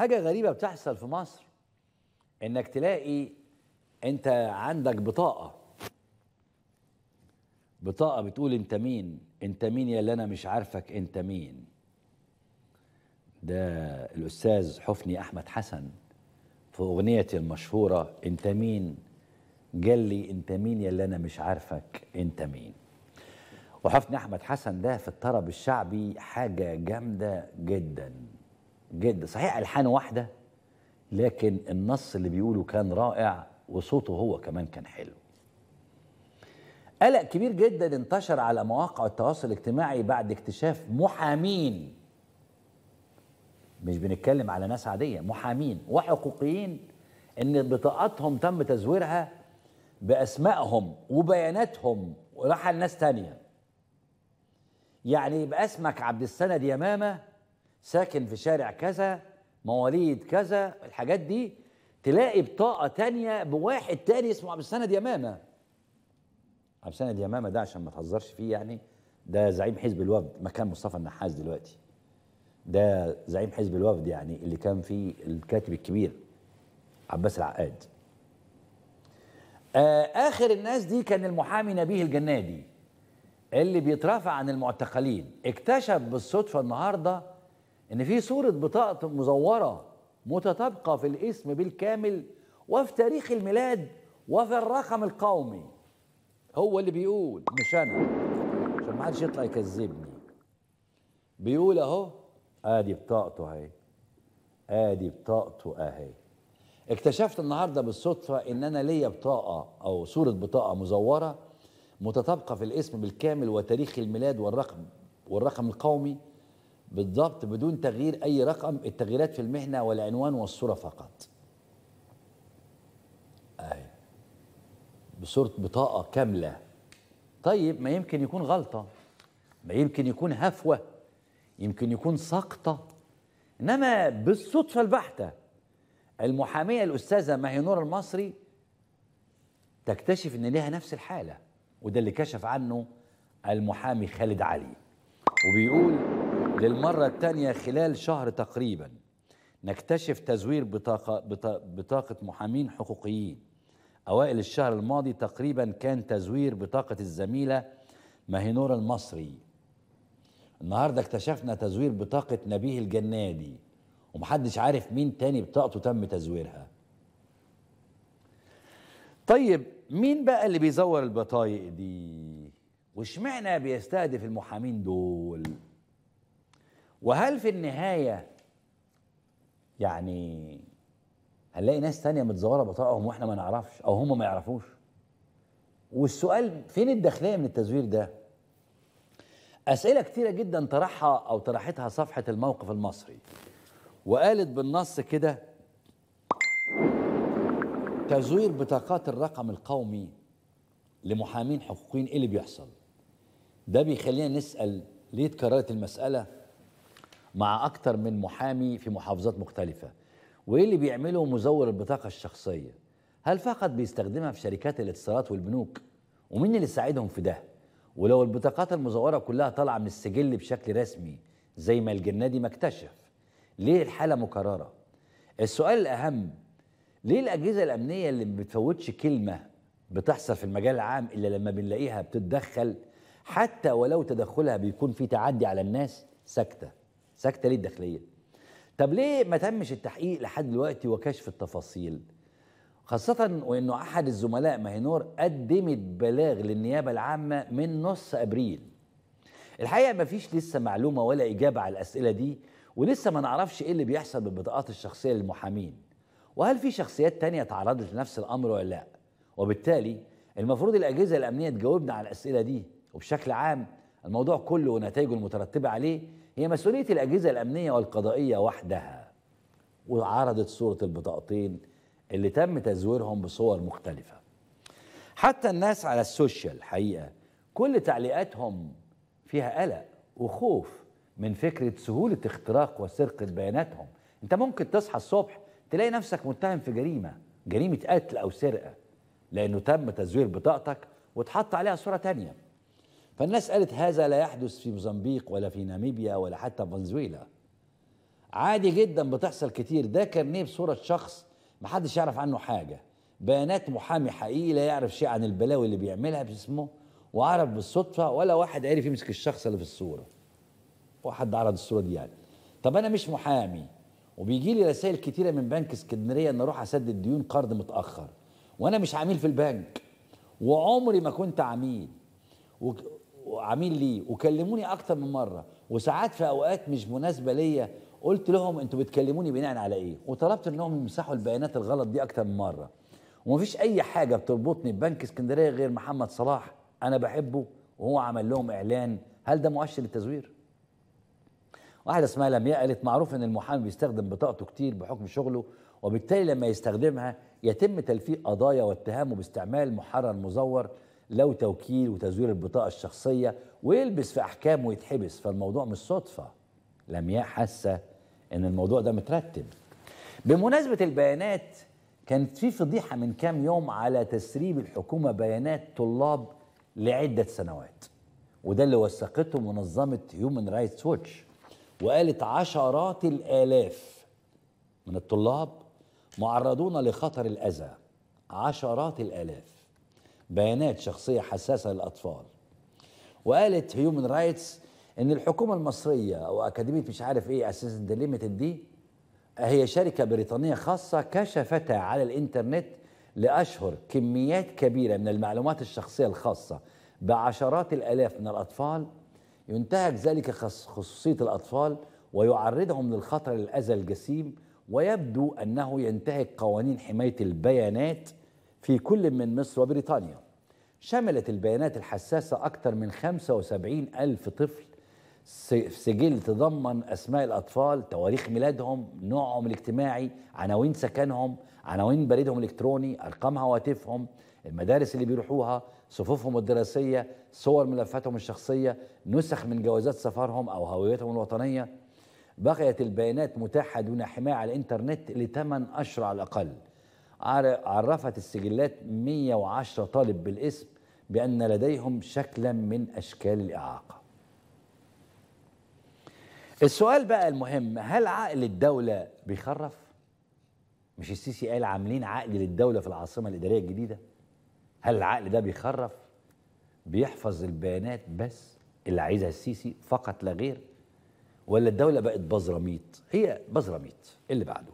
حاجة غريبة بتحصل في مصر إنك تلاقي أنت عندك بطاقة. بطاقة بتقول أنت مين؟ أنت مين يا اللي أنا مش عارفك؟ أنت مين؟ ده الأستاذ حفني أحمد حسن في أغنيتي المشهورة أنت مين؟ قال لي أنت مين يا اللي أنا مش عارفك؟ أنت مين؟ وحفني أحمد حسن ده في الطرب الشعبي حاجة جامدة جدا. جدا صحيح ألحان واحدة لكن النص اللي بيقوله كان رائع وصوته هو كمان كان حلو. قلق كبير جدا انتشر على مواقع التواصل الاجتماعي بعد اكتشاف محامين. مش بنتكلم على ناس عادية محامين وحقوقيين إن بطاقاتهم تم تزويرها بأسمائهم وبياناتهم وراح لناس تانية. يعني يبقى اسمك عبد السند يمامة ساكن في شارع كذا مواليد كذا الحاجات دي تلاقي بطاقة تانية بواحد تاني اسمه عبد السند يمامة. عبد السند يمامة ده عشان ما تهزرش فيه يعني ده زعيم حزب الوفد مكان مصطفى النحاس دلوقتي. ده زعيم حزب الوفد يعني اللي كان فيه الكاتب الكبير عباس العقاد. آه آخر الناس دي كان المحامي نبيه الجنادي اللي بيترافع عن المعتقلين. اكتشف بالصدفة النهارده إن في صورة بطاقة مزورة متطابقة في الاسم بالكامل وفي تاريخ الميلاد وفي الرقم القومي. هو اللي بيقول مش أنا عشان ما حدش يطلع يكذبني. بيقول أهو آدي بطاقته أهي. آدي بطاقته أهي. اكتشفت النهارده بالصدفة إن أنا ليا بطاقة أو صورة بطاقة مزورة متطابقة في الاسم بالكامل وتاريخ الميلاد والرقم والرقم القومي بالضبط بدون تغيير أي رقم التغييرات في المهنة والعنوان والصورة فقط. أهي. بصورة بطاقة كاملة. طيب ما يمكن يكون غلطة. ما يمكن يكون هفوة. يمكن يكون سقطة. إنما بالصدفة البحتة المحامية الأستاذة ماهينور المصري تكتشف إن ليها نفس الحالة وده اللي كشف عنه المحامي خالد علي. وبيقول للمرة الثانية خلال شهر تقريبا نكتشف تزوير بطاقه بطاقة محامين حقوقيين. أوائل الشهر الماضي تقريبا كان تزوير بطاقة الزميلة ماهينور المصري. النهارده اكتشفنا تزوير بطاقة نبيه الجنادي ومحدش عارف مين تاني بطاقته تم تزويرها. طيب مين بقى اللي بيزور البطايق دي؟ واشمعنى بيستهدف المحامين دول؟ وهل في النهاية يعني هنلاقي ناس تانية متزورة بطاقهم وإحنا ما نعرفش أو هم ما يعرفوش؟ والسؤال فين الداخلية من التزوير ده؟ أسئلة كتيرة جدا طرحها أو طرحتها صفحة الموقف المصري. وقالت بالنص كده تزوير بطاقات الرقم القومي لمحامين حقوقيين إيه اللي بيحصل؟ ده بيخلينا نسأل ليه اتكررت المسألة؟ مع أكتر من محامي في محافظات مختلفة. وإيه اللي بيعمله مزور البطاقة الشخصية؟ هل فقط بيستخدمها في شركات الاتصالات والبنوك؟ ومين اللي ساعدهم في ده؟ ولو البطاقات المزورة كلها طالعة من السجل بشكل رسمي زي ما الجنادي ما اكتشف ليه الحالة مكررة؟ السؤال الأهم ليه الأجهزة الأمنية اللي ما بتفوتش كلمة بتحصل في المجال العام إلا لما بنلاقيها بتتدخل؟ حتى ولو تدخلها بيكون في تعدي على الناس ساكتة. ساكتة ليه الداخلية؟ طب ليه ما تمش التحقيق لحد دلوقتي وكشف التفاصيل؟ خاصة وإنه أحد الزملاء ماهينور قدمت بلاغ للنيابة العامة من نص أبريل. الحقيقة ما فيش لسه معلومة ولا إجابة على الأسئلة دي ولسه ما نعرفش إيه اللي بيحصل بالبطاقات الشخصية للمحامين. وهل في شخصيات تانية تعرضت لنفس الأمر ولا لأ؟ وبالتالي المفروض الأجهزة الأمنية تجاوبنا على الأسئلة دي وبشكل عام الموضوع كله ونتائجه المترتبة عليه هي مسؤولية الأجهزة الأمنية والقضائية وحدها. وعرضت صورة البطاقتين اللي تم تزويرهم بصور مختلفة. حتى الناس على السوشيال حقيقة كل تعليقاتهم فيها قلق وخوف من فكرة سهولة اختراق وسرقة بياناتهم. انت ممكن تصحى الصبح تلاقي نفسك متهم في جريمة جريمة قتل أو سرقة لأنه تم تزوير بطاقتك وتحط عليها صورة تانية. فالناس قالت هذا لا يحدث في موزمبيق ولا في ناميبيا ولا حتى فنزويلا. عادي جدا بتحصل كتير. ده كارنيه بصوره شخص محدش يعرف عنه حاجة. بيانات محامي حقيقي لا يعرف شيء عن البلاوي اللي بيعملها باسمه وعرف بالصدفة ولا واحد عرف يمسك الشخص اللي في الصورة. واحد عرض الصورة دي يعني. طب أنا مش محامي وبيجي لي رسائل كتيرة من بنك اسكندرية إن أروح أسدد ديون قرض متأخر وأنا مش عميل في البنك وعمري ما كنت عميل وعميل ليه وكلموني أكتر من مرة وساعات في أوقات مش مناسبة ليا قلت لهم أنتوا بتكلموني بناء على إيه؟ وطلبت انهم يمسحوا البيانات الغلط دي أكتر من مرة. ومفيش أي حاجة بتربطني ببنك اسكندرية غير محمد صلاح أنا بحبه وهو عمل لهم إعلان. هل ده مؤشر للتزوير واحدة اسمها لمياء قالت معروف إن المحامي بيستخدم بطاقته كتير بحكم شغله وبالتالي لما يستخدمها يتم تلفيق قضايا واتهامه باستعمال محرر مزور لو توكيل وتزوير البطاقة الشخصية ويلبس في احكام ويتحبس فالموضوع مش صدفة. لمياء حاسة إن الموضوع ده مترتب. بمناسبة البيانات كانت في فضيحة من كام يوم على تسريب الحكومة بيانات طلاب لعدة سنوات وده اللي وثقته منظمة هيومن رايتس ووتش وقالت عشرات الآلاف من الطلاب معرضون لخطر الأذى. عشرات الآلاف. بيانات شخصية حساسة للأطفال. وقالت هيومن رايتس إن الحكومة المصرية أو أكاديمية مش عارف إيه Assessment Limited دي هي شركة بريطانية خاصة كشفتها على الإنترنت لأشهر كميات كبيرة من المعلومات الشخصية الخاصة بعشرات الآلاف من الأطفال. ينتهك ذلك خص- خصوصية الأطفال ويعرضهم للخطر للاذى الجسيم ويبدو أنه ينتهك قوانين حماية البيانات في كل من مصر وبريطانيا. شملت البيانات الحساسة أكثر من 75 ألف طفل. سجل تضمن أسماء الأطفال تواريخ ميلادهم نوعهم الاجتماعي عناوين سكنهم عناوين بريدهم الإلكتروني أرقام هواتفهم المدارس اللي بيروحوها صفوفهم الدراسية صور ملفاتهم الشخصية نسخ من جوازات سفرهم أو هويتهم الوطنية. بقيت البيانات متاحة دون حماية على الإنترنت لثمان أشهر على الأقل. عرفت السجلات 110 طالب بالاسم بأن لديهم شكلا من أشكال الإعاقة السؤال بقى المهم هل عقل الدولة بيخرف؟ مش السيسي قال عاملين عقل للدولة في العاصمة الإدارية الجديدة؟ هل العقل ده بيخرف؟ بيحفظ البيانات بس اللي عايزها السيسي فقط لا غير؟ ولا الدولة بقت بزراميط؟ هي بزراميط اللي بعده